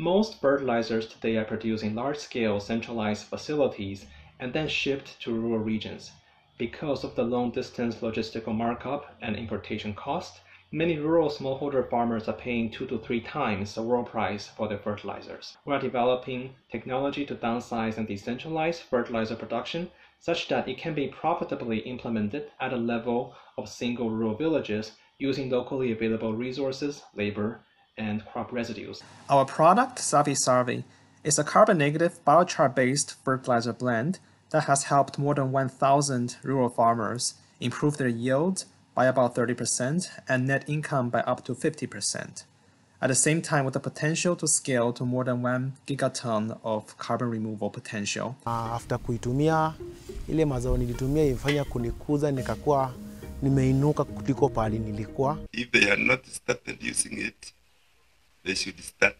Most fertilizers today are produced in large-scale centralized facilities and then shipped to rural regions. Because of the long-distance logistical markup and importation cost, many rural smallholder farmers are paying two to three times the world price for their fertilizers. We are developing technology to downsize and decentralize fertilizer production such that it can be profitably implemented at a level of single rural villages using locally available resources, labor, and crop residues. Our product, Safi Sarvi, is a carbon negative biochar based fertilizer blend that has helped more than 1,000 rural farmers improve their yield by about 30% and net income by up to 50%. At the same time, with the potential to scale to more than 1 gigaton of carbon removal potential. Uh, after kuitumia ile mazao nilitumia ifanya kunikuza nikakuwa nimeinuka kuliko pali nilikuwa. If they are not started using it, they should start